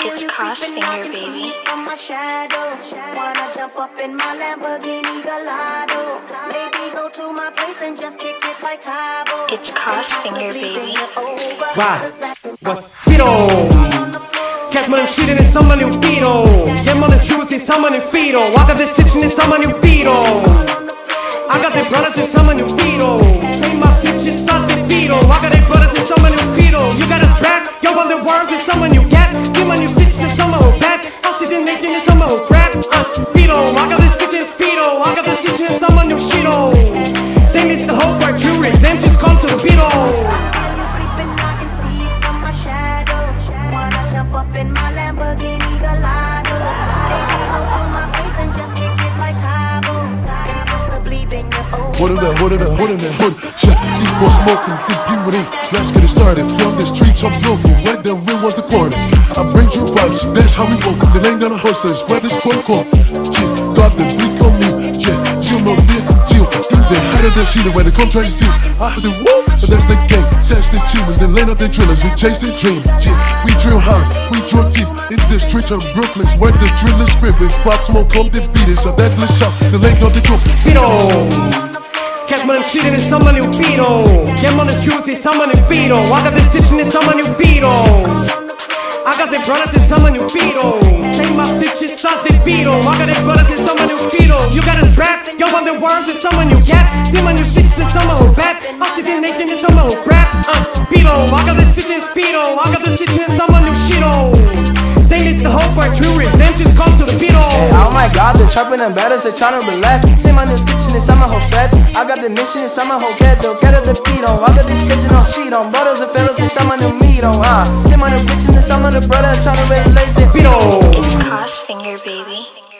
It's Kossfinger, baby. On my shadow. Wanna jump up in my Lamborghini Gallardo. Go to my place and just kick it like It's baby. Why? What? Catman in someone new Fito. Get money shoes in someone new Fito. I got this stitching in someone new Fito. I I got the stitches, Fito. I got the stitches someone new Shito. Same is the hope where true redemption's come to the. Wanna jump up in my Lamborghini Gallardo. Maybe go to my place and just What in the hood of the hood in the hood? Shit, people smoking, think puberty. Let's get it started. From the streets, I'm broken. Right there, we was the corner. I bring you vibes, that's how we roll. They laying down the hustlers, where this quote quote. Yeah, got the weak on me. Yeah, you know the deal. In the head of the city where the contract is I heard the whoop, but that's the game, that's the team. And then laying up the drillers, we chase the dream. Yeah, we drill hard, we drill deep. In the streets of Brooklyn, where the drill is spit. With pop smoke, come the beat it. So that list out, the lane on the drum. Fito. Catman and shooting in someone new Fito. Get money shoes in someone new Fito. I got the stitching in someone new Fito. I got the brothers in someone new Fito. Same my stitches, something Fito. I got the brothers in someone new Fito. You got a strap, yo, on the words in someone you get. Demon new stitches in someone who vet. I see the nation in someone who crap. Uh, Fito. I got the stitches, Fito. I got the stitches in someone new Shito. Same is the hope where true to the Fito. Oh my god, they're trapping them batters, they're trying to relax. Say my new stitching is some whole fed. I got the mission in some whole get, they'll get it the beat on. I got this kitchen on sheet on. Brothers and fellas in some new meat on. Ah, say my new bitches and some of the brothers trying to regulate the Fito. It's Kossfinger, baby.